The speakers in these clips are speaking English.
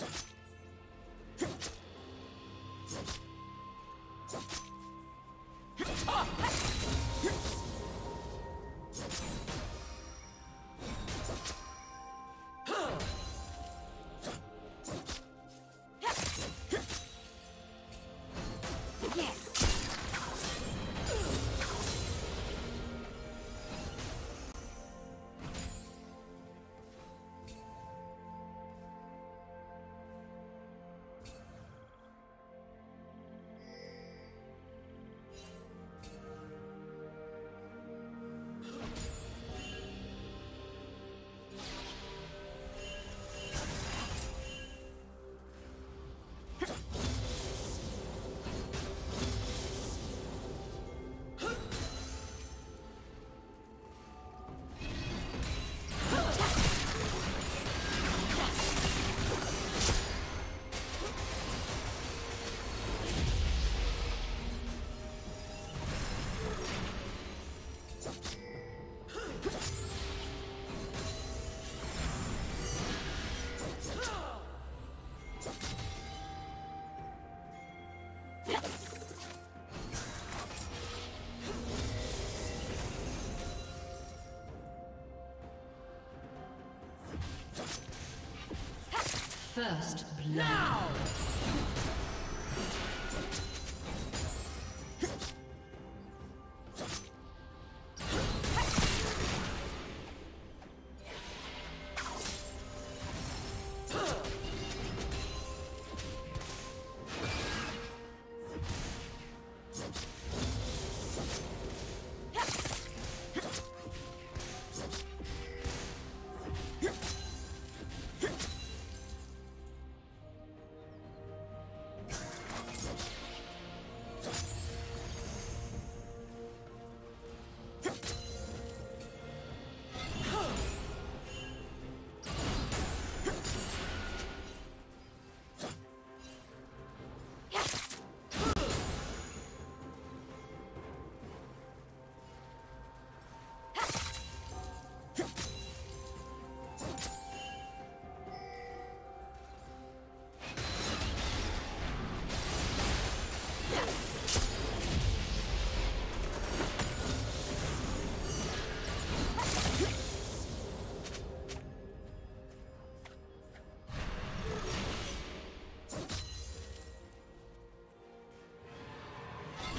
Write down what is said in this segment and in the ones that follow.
you First blood. Now!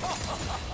哈哈哈！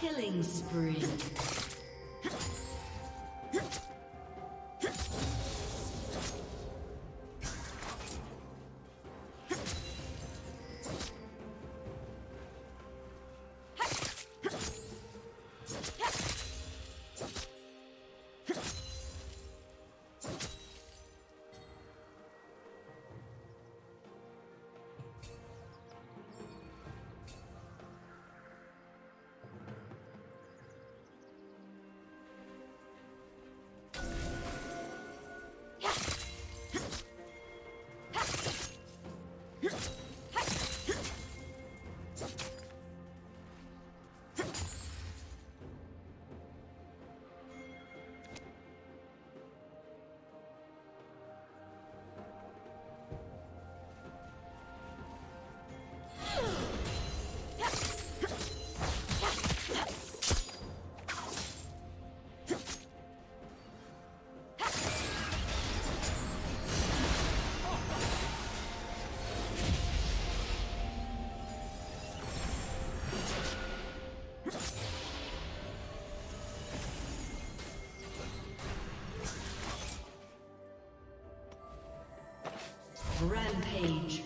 Killing spree. Rampage.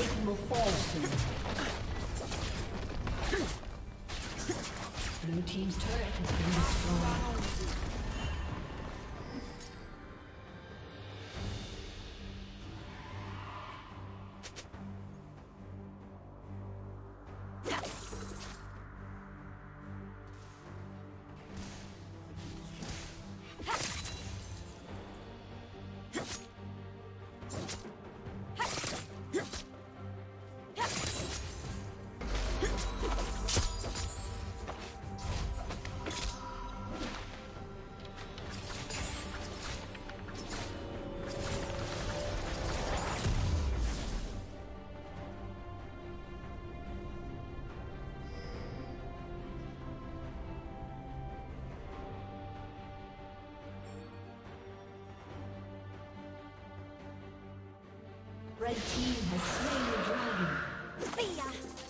Satan will fall soon. Blue Team's turret has been destroyed. Red team has slain the dragon. See ya!